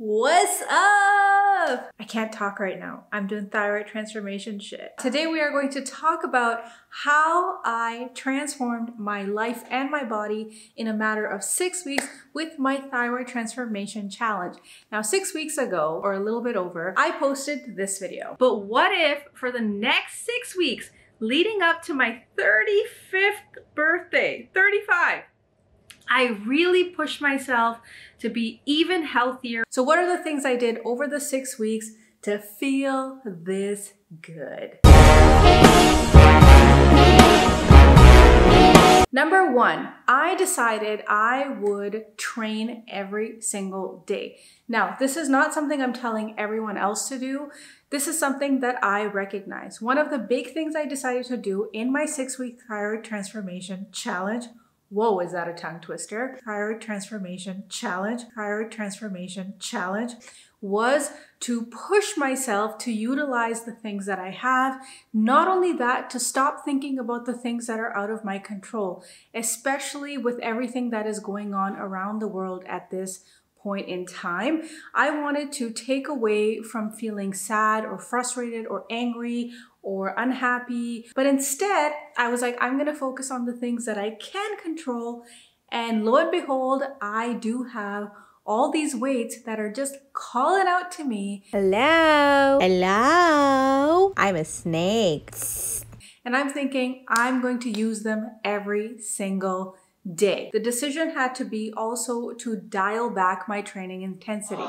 What's up? I can't talk right now. I'm doing thyroid transformation shit. Today we are going to talk about how I transformed my life and my body in a matter of six weeks with my thyroid transformation challenge. Now, six weeks ago, or a little bit over, I posted this video. But what if for the next six weeks, leading up to my 35th birthday, 35, I really pushed myself to be even healthier. So what are the things I did over the six weeks to feel this good? Number one, I decided I would train every single day. Now, this is not something I'm telling everyone else to do. This is something that I recognize. One of the big things I decided to do in my six week thyroid transformation challenge Whoa, is that a tongue twister? Thyroid transformation challenge, thyroid transformation challenge was to push myself to utilize the things that I have. Not only that, to stop thinking about the things that are out of my control, especially with everything that is going on around the world at this point in time. I wanted to take away from feeling sad or frustrated or angry or unhappy. But instead, I was like, I'm going to focus on the things that I can control. And lo and behold, I do have all these weights that are just calling out to me. Hello. Hello. I'm a snake. And I'm thinking I'm going to use them every single day. The decision had to be also to dial back my training intensity.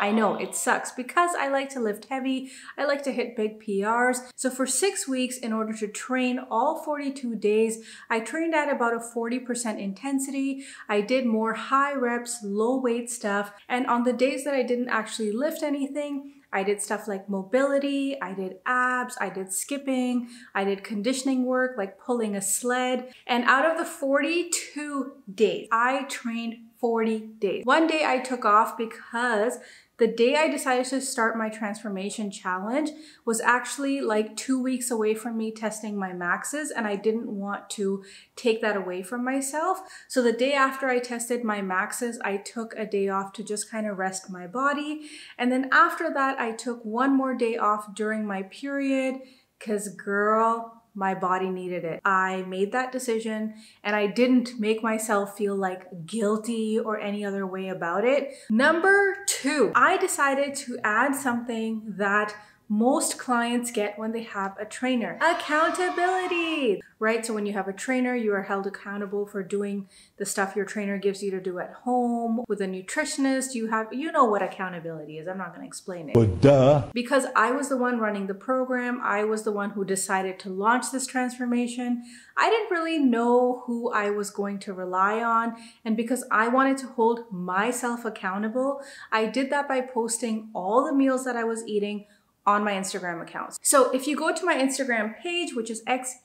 I know it sucks because I like to lift heavy, I like to hit big PRs. So for six weeks, in order to train all 42 days, I trained at about a 40% intensity. I did more high reps, low weight stuff. And on the days that I didn't actually lift anything, I did stuff like mobility, I did abs, I did skipping, I did conditioning work like pulling a sled. And out of the 42 days, I trained 40 days. One day I took off because the day I decided to start my transformation challenge was actually like two weeks away from me testing my maxes, and I didn't want to take that away from myself. So the day after I tested my maxes, I took a day off to just kind of rest my body. And then after that, I took one more day off during my period because, girl, my body needed it. I made that decision and I didn't make myself feel like guilty or any other way about it. Number two, I decided to add something that most clients get when they have a trainer. Accountability, right? So when you have a trainer, you are held accountable for doing the stuff your trainer gives you to do at home. With a nutritionist, you have, you know what accountability is. I'm not going to explain it. Well, duh. Because I was the one running the program, I was the one who decided to launch this transformation. I didn't really know who I was going to rely on. And because I wanted to hold myself accountable, I did that by posting all the meals that I was eating on my Instagram accounts. So if you go to my Instagram page, which is X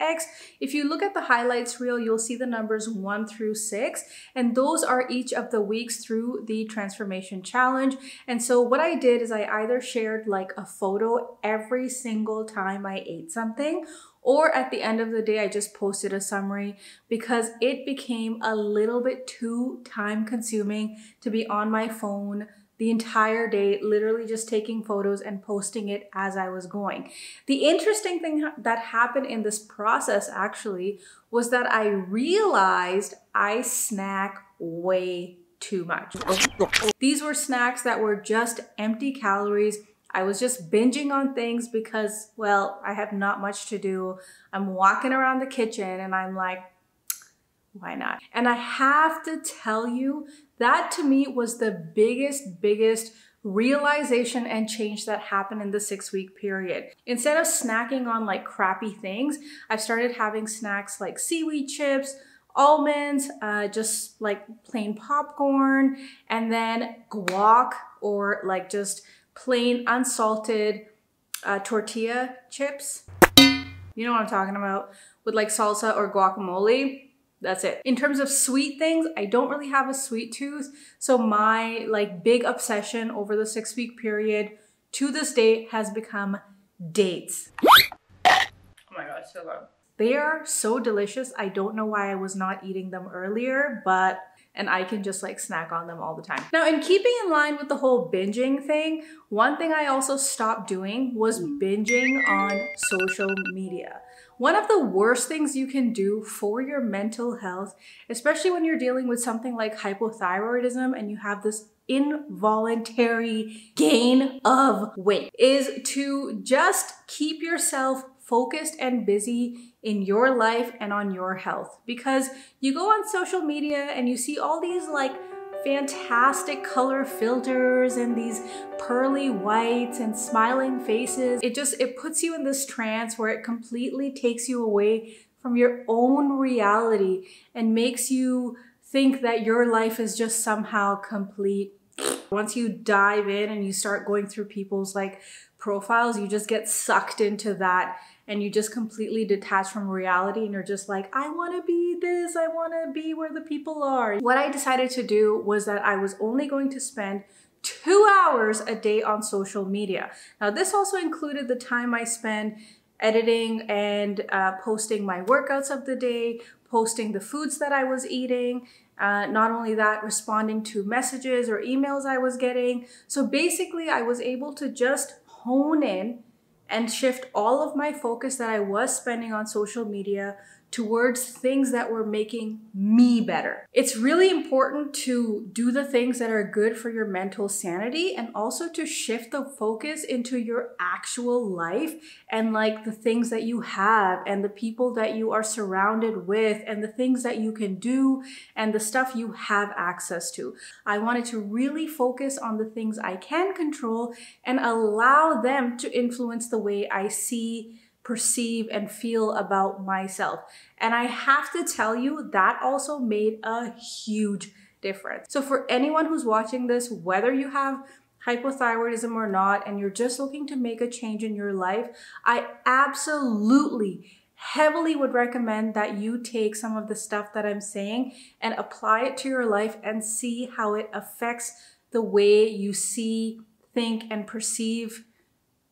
X, if you look at the highlights reel, you'll see the numbers one through six, and those are each of the weeks through the transformation challenge. And so what I did is I either shared like a photo every single time I ate something, or at the end of the day, I just posted a summary because it became a little bit too time consuming to be on my phone the entire day, literally just taking photos and posting it as I was going. The interesting thing that happened in this process actually was that I realized I snack way too much. These were snacks that were just empty calories. I was just binging on things because, well, I have not much to do. I'm walking around the kitchen and I'm like, why not? And I have to tell you, that to me was the biggest, biggest realization and change that happened in the six week period. Instead of snacking on like crappy things, I've started having snacks like seaweed chips, almonds, uh, just like plain popcorn, and then guac or like just plain unsalted uh, tortilla chips. You know what I'm talking about? With like salsa or guacamole. That's it. In terms of sweet things, I don't really have a sweet tooth. So my like big obsession over the six week period to this day has become dates. Oh my god, so good. They are so delicious. I don't know why I was not eating them earlier, but and I can just like snack on them all the time. Now, in keeping in line with the whole binging thing, one thing I also stopped doing was hmm. binging on social media. One of the worst things you can do for your mental health, especially when you're dealing with something like hypothyroidism and you have this involuntary gain of weight, is to just keep yourself focused and busy in your life and on your health. Because you go on social media and you see all these like fantastic color filters and these pearly whites and smiling faces. It just, it puts you in this trance where it completely takes you away from your own reality and makes you think that your life is just somehow complete. Once you dive in and you start going through people's like profiles, you just get sucked into that and you just completely detach from reality and you're just like, I want to be this, I want to be where the people are. What I decided to do was that I was only going to spend two hours a day on social media. Now, this also included the time I spend editing and uh, posting my workouts of the day, posting the foods that I was eating, uh, not only that, responding to messages or emails I was getting. So basically, I was able to just hone in and shift all of my focus that I was spending on social media towards things that were making me better. It's really important to do the things that are good for your mental sanity and also to shift the focus into your actual life and like the things that you have and the people that you are surrounded with and the things that you can do and the stuff you have access to. I wanted to really focus on the things I can control and allow them to influence the way I see perceive and feel about myself. And I have to tell you, that also made a huge difference. So, for anyone who's watching this, whether you have hypothyroidism or not, and you're just looking to make a change in your life, I absolutely heavily would recommend that you take some of the stuff that I'm saying and apply it to your life and see how it affects the way you see, think, and perceive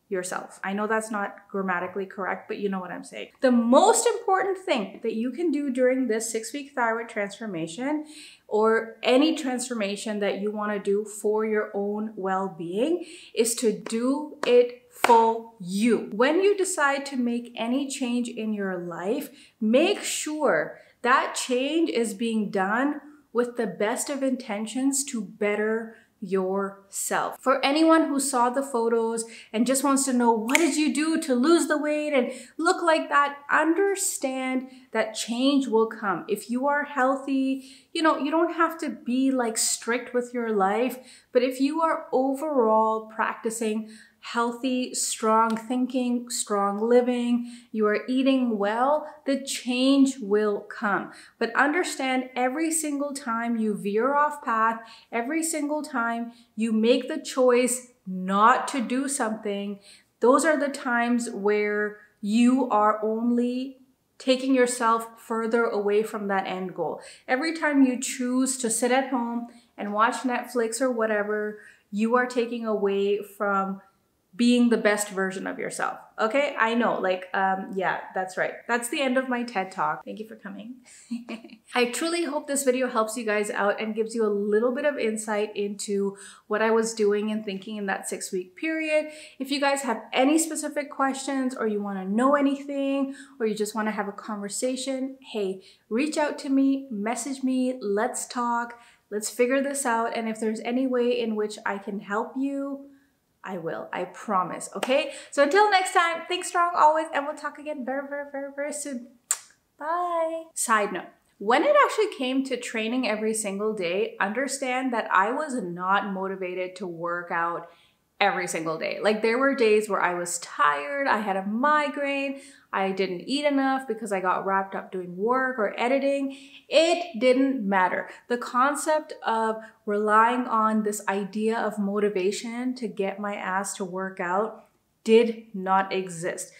yourself. I know that's not grammatically correct, but you know what I'm saying. The most important thing that you can do during this six week thyroid transformation or any transformation that you want to do for your own well being is to do it for you. When you decide to make any change in your life, make sure that change is being done with the best of intentions to better yourself. For anyone who saw the photos and just wants to know what did you do to lose the weight and look like that, understand that change will come. If you are healthy, you know, you don't have to be like strict with your life, but if you are overall practicing healthy, strong thinking, strong living, you are eating well, the change will come. But understand every single time you veer off path, every single time you make the choice not to do something, those are the times where you are only taking yourself further away from that end goal. Every time you choose to sit at home and watch Netflix or whatever, you are taking away from being the best version of yourself. Okay, I know, like, um, yeah, that's right. That's the end of my TED Talk. Thank you for coming. I truly hope this video helps you guys out and gives you a little bit of insight into what I was doing and thinking in that six week period. If you guys have any specific questions or you wanna know anything or you just wanna have a conversation, hey, reach out to me, message me, let's talk, let's figure this out. And if there's any way in which I can help you, I will. I promise. Okay? So until next time, think strong always, and we'll talk again very, very, very, very soon. Bye. Side note. When it actually came to training every single day, understand that I was not motivated to work out every single day. Like there were days where I was tired, I had a migraine, I didn't eat enough because I got wrapped up doing work or editing. It didn't matter. The concept of relying on this idea of motivation to get my ass to work out did not exist.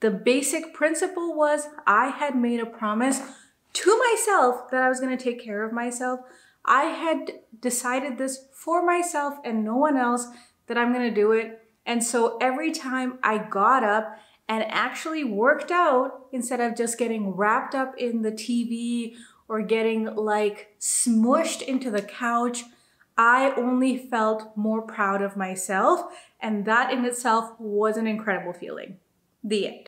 The basic principle was I had made a promise to myself that I was going to take care of myself. I had decided this for myself and no one else that I'm going to do it. And so every time I got up and actually worked out instead of just getting wrapped up in the TV or getting like smushed into the couch, I only felt more proud of myself. And that in itself was an incredible feeling. The end.